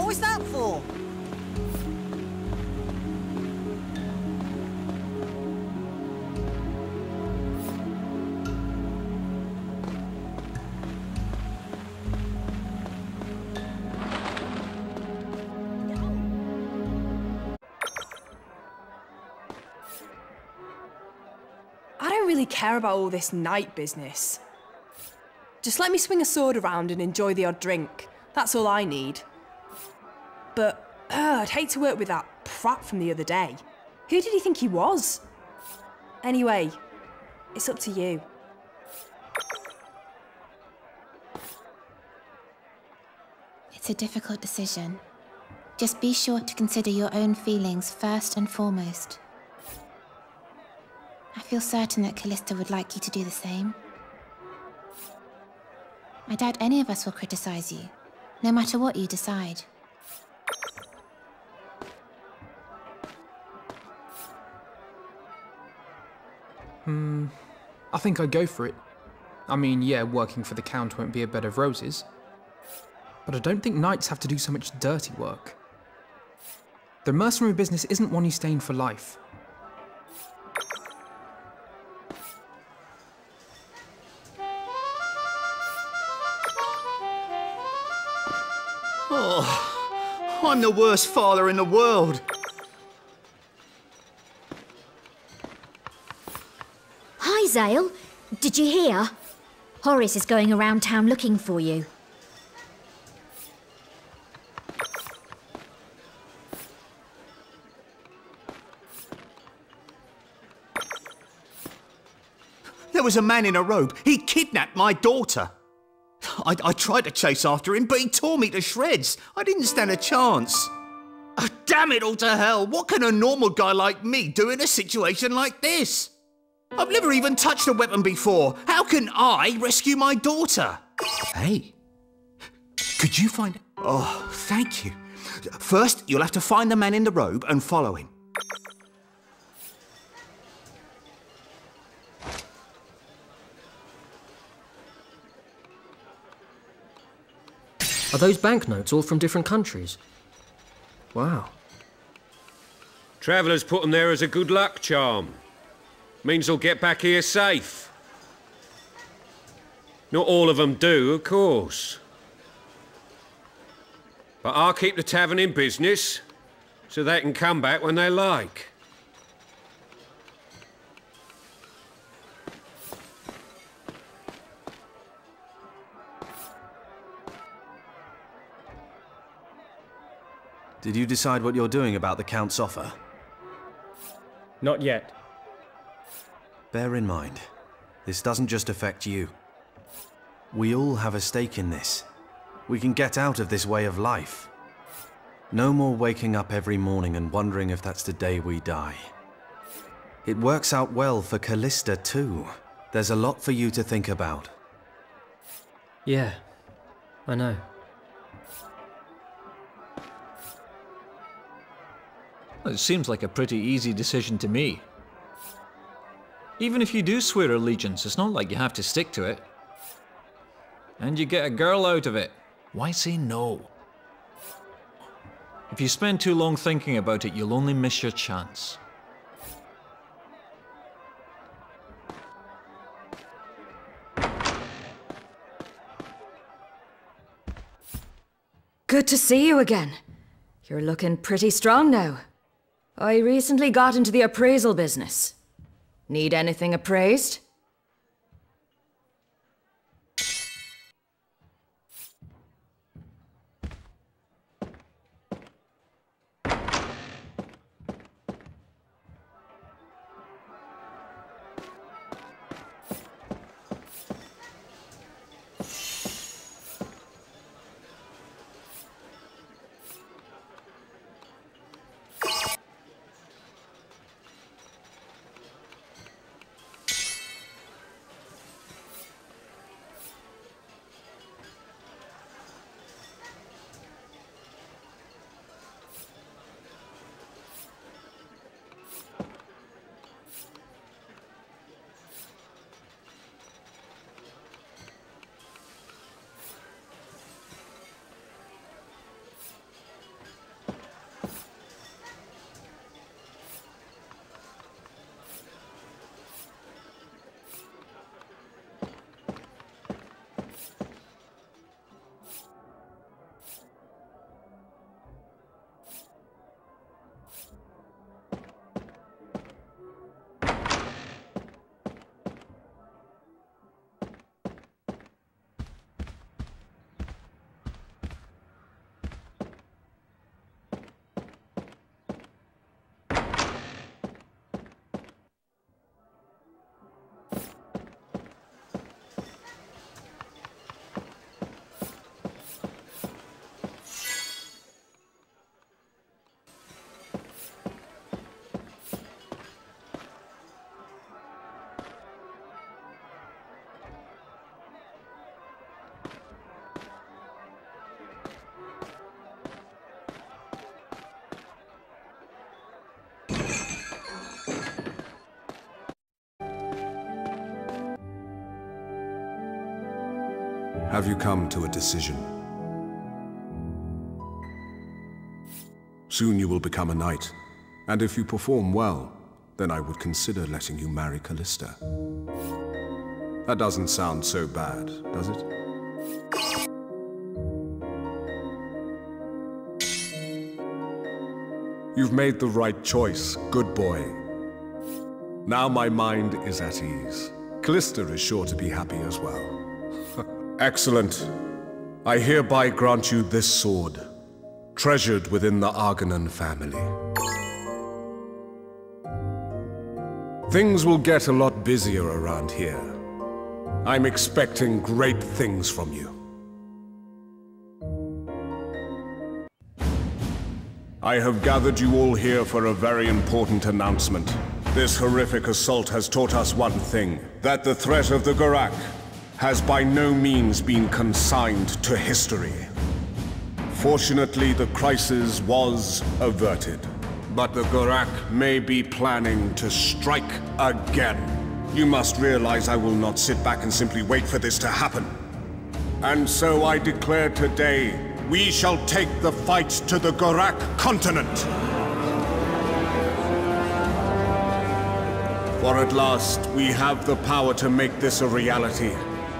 What was that for? I don't really care about all this night business. Just let me swing a sword around and enjoy the odd drink. That's all I need. But uh, I'd hate to work with that prat from the other day. Who did he think he was? Anyway, it's up to you. It's a difficult decision. Just be sure to consider your own feelings first and foremost. I feel certain that Calista would like you to do the same. I doubt any of us will criticize you, no matter what you decide. Hmm, I think I'd go for it. I mean, yeah, working for the Count won't be a bed of roses. But I don't think knights have to do so much dirty work. The mercenary business isn't one you stay in for life. Oh, I'm the worst father in the world. Zael. Did you hear? Horace is going around town looking for you. There was a man in a robe. He kidnapped my daughter. I, I tried to chase after him, but he tore me to shreds. I didn't stand a chance. Ah, damn it all to hell. What can a normal guy like me do in a situation like this? I've never even touched a weapon before. How can I rescue my daughter? Hey, could you find. Oh, thank you. First, you'll have to find the man in the robe and follow him. Are those banknotes all from different countries? Wow. Travellers put 'em there as a good luck charm. Means they'll get back here safe. Not all of them do, of course. But I'll keep the tavern in business, so they can come back when they like. Did you decide what you're doing about the Count's offer? Not yet. Bear in mind, this doesn't just affect you. We all have a stake in this. We can get out of this way of life. No more waking up every morning and wondering if that's the day we die. It works out well for Calista too. There's a lot for you to think about. Yeah, I know. It seems like a pretty easy decision to me. Even if you do swear allegiance, it's not like you have to stick to it. And you get a girl out of it. Why say no? If you spend too long thinking about it, you'll only miss your chance. Good to see you again. You're looking pretty strong now. I recently got into the appraisal business. Need anything appraised? Have you come to a decision? Soon you will become a knight, and if you perform well, then I would consider letting you marry Calista. That doesn't sound so bad, does it? You've made the right choice, good boy. Now my mind is at ease. Calista is sure to be happy as well. Excellent. I hereby grant you this sword, treasured within the Arganan family. Things will get a lot busier around here. I'm expecting great things from you. I have gathered you all here for a very important announcement. This horrific assault has taught us one thing, that the threat of the Gurak has by no means been consigned to history. Fortunately, the crisis was averted. But the Gurak may be planning to strike again. You must realize I will not sit back and simply wait for this to happen. And so I declare today, we shall take the fight to the Gurak continent. For at last, we have the power to make this a reality.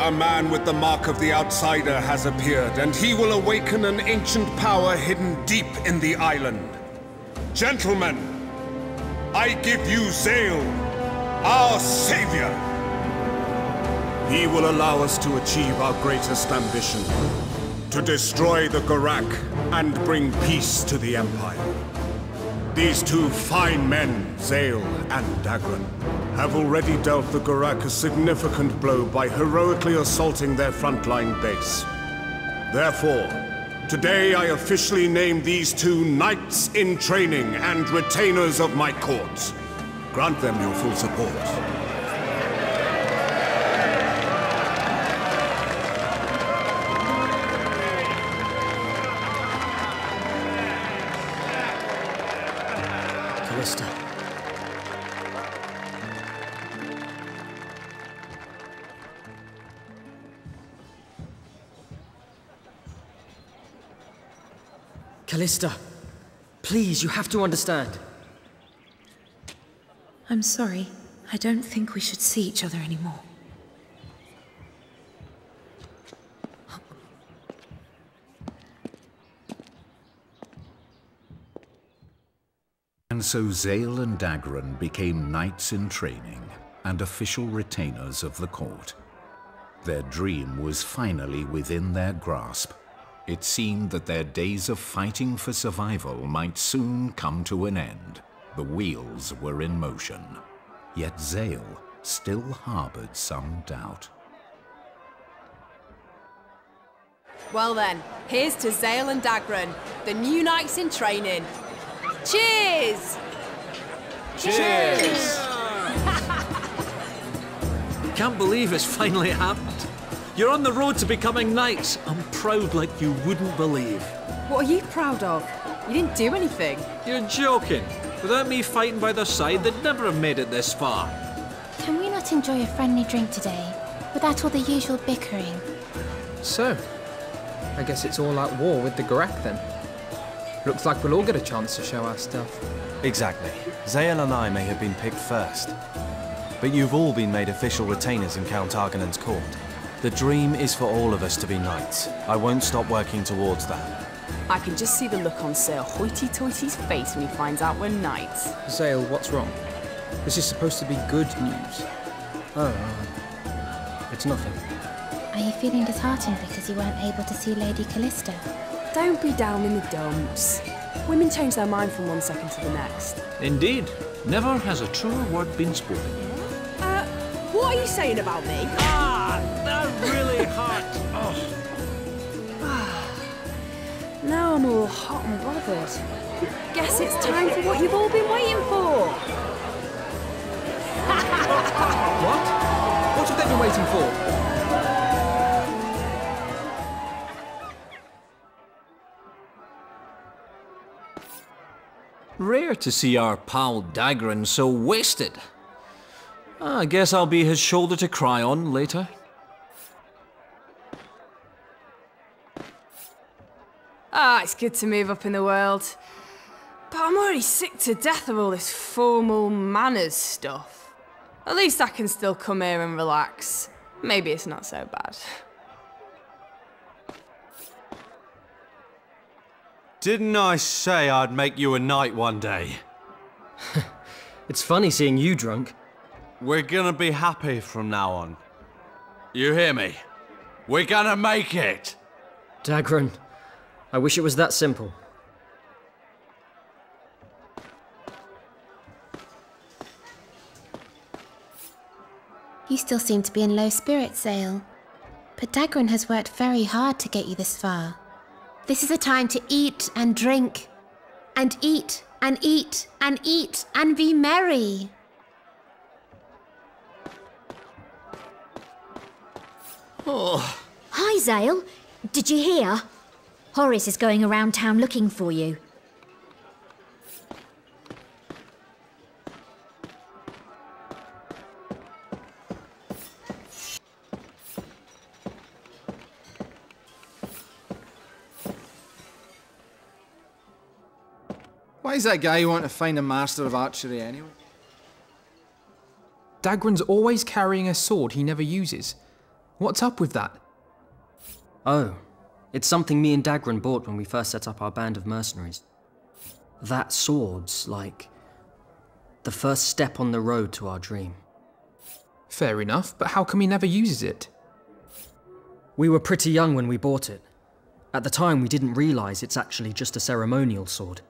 A man with the mark of the Outsider has appeared, and he will awaken an ancient power hidden deep in the island. Gentlemen, I give you Zael, our savior. He will allow us to achieve our greatest ambition, to destroy the Gurak and bring peace to the Empire. These two fine men, Zael and Dagran, have already dealt the Gurak a significant blow by heroically assaulting their frontline base. Therefore, today I officially name these two knights in training and retainers of my court. Grant them your full support. Calista, please, you have to understand. I'm sorry. I don't think we should see each other anymore. And so Zael and Dagran became knights in training and official retainers of the court. Their dream was finally within their grasp. It seemed that their days of fighting for survival might soon come to an end. The wheels were in motion. Yet Zael still harbored some doubt. Well then, here's to Zael and Dagran, the new knights in training. Cheers! Cheers! Can't believe it's finally happened. You're on the road to becoming knights. I'm proud like you wouldn't believe. What are you proud of? You didn't do anything. You're joking. Without me fighting by their side, they'd never have made it this far. Can we not enjoy a friendly drink today, without all the usual bickering? So, I guess it's all out war with the Gurak then. Looks like we'll all get a chance to show our stuff. Exactly. Zael and I may have been picked first. But you've all been made official retainers in Count Arganan's court. The dream is for all of us to be knights. I won't stop working towards that. I can just see the look on Sir Hoity-Toity's face when he finds out we're knights. Zael, what's wrong? This is supposed to be good news. Oh, it's nothing. Are you feeling disheartened because you weren't able to see Lady Calista? Don't be down in the dumps. Women change their mind from one second to the next. Indeed. Never has a truer word been spoken. Uh, what are you saying about me? Ah, Now I'm all hot and bothered. Guess it's time for what you've all been waiting for. what? What have they been waiting for? Rare to see our pal Dagran so wasted. Ah, I guess I'll be his shoulder to cry on later. Ah, it's good to move up in the world. But I'm already sick to death of all this formal manners stuff. At least I can still come here and relax. Maybe it's not so bad. Didn't I say I'd make you a knight one day? it's funny seeing you drunk. We're gonna be happy from now on. You hear me? We're gonna make it! Dagran, I wish it was that simple. You still seem to be in low spirits, Zael. But Dagran has worked very hard to get you this far. This is a time to eat and drink, and eat and eat and eat and be merry. Oh. Hi, Zael. Did you hear? Horace is going around town looking for you. Why is that guy want to find a master of archery anyway? Dagran's always carrying a sword he never uses. What's up with that? Oh, it's something me and Dagran bought when we first set up our band of mercenaries. That sword's like the first step on the road to our dream. Fair enough, but how come he never uses it? We were pretty young when we bought it. At the time, we didn't realize it's actually just a ceremonial sword.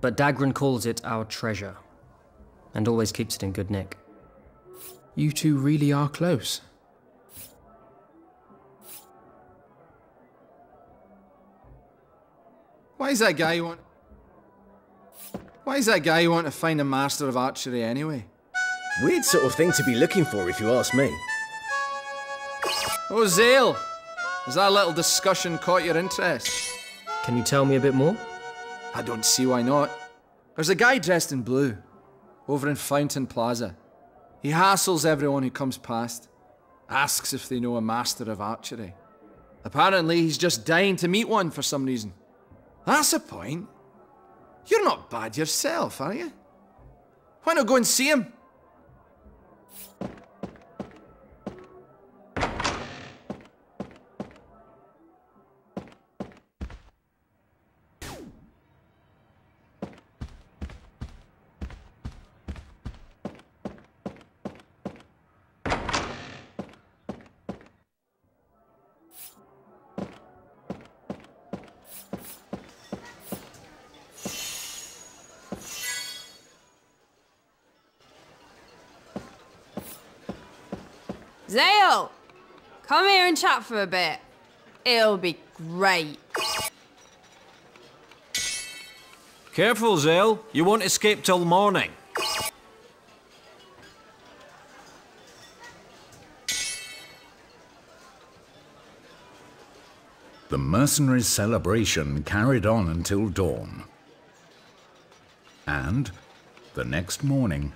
But Dagran calls it our treasure, and always keeps it in good nick. You two really are close. Why is that guy want... Why is that guy want to find a master of archery anyway? Weird sort of thing to be looking for, if you ask me. Oh, Zael! Has that little discussion caught your interest? Can you tell me a bit more? I don't see why not. There's a guy dressed in blue, over in Fountain Plaza. He hassles everyone who comes past, asks if they know a master of archery. Apparently, he's just dying to meet one for some reason. That's a point. You're not bad yourself, are you? Why not go and see him? Zael! Come here and chat for a bit. It'll be great. Careful, Zael. You won't escape till morning. The mercenaries' celebration carried on until dawn. And, the next morning,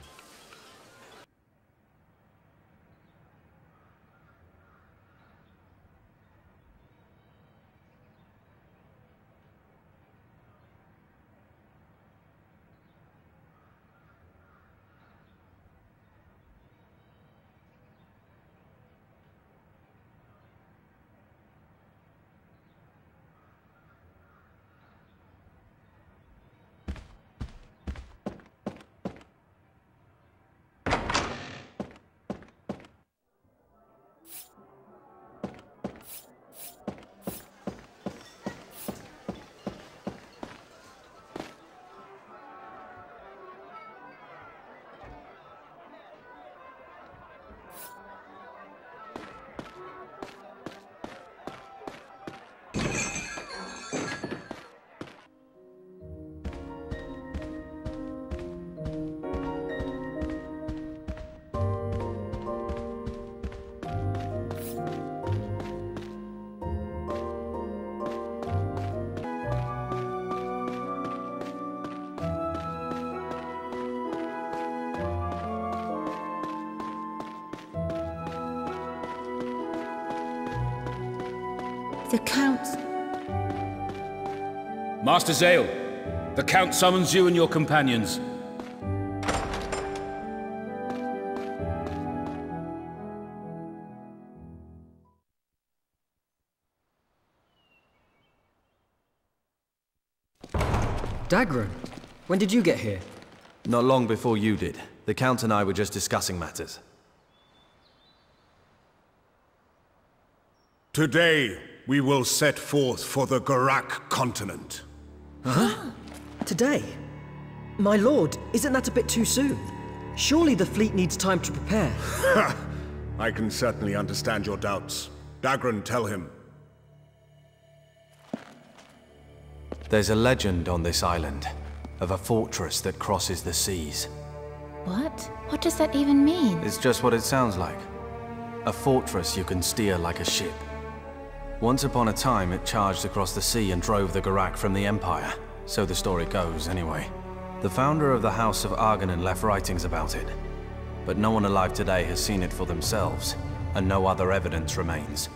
The Count. Master Zael, the Count summons you and your companions. Dagran, when did you get here? Not long before you did. The Count and I were just discussing matters. Today, we will set forth for the Gurak continent. Huh? Today? My lord, isn't that a bit too soon? Surely the fleet needs time to prepare. I can certainly understand your doubts. Dagran, tell him. There's a legend on this island of a fortress that crosses the seas. What? What does that even mean? It's just what it sounds like. A fortress you can steer like a ship. Once upon a time, it charged across the sea and drove the Gurak from the Empire. So the story goes, anyway. The founder of the House of Arganan left writings about it. But no one alive today has seen it for themselves, and no other evidence remains.